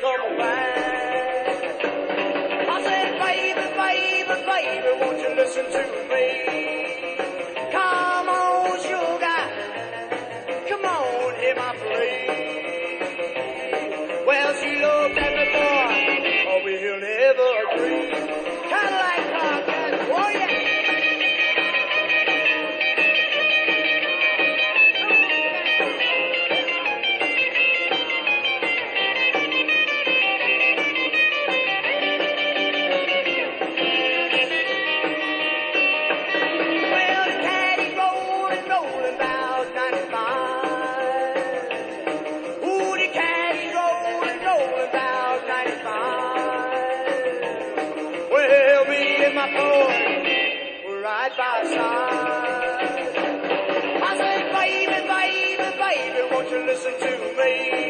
come back. I said, baby, baby, baby, won't you listen to me? side by side. I said, baby, baby, baby, won't you listen to me?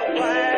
worldwide.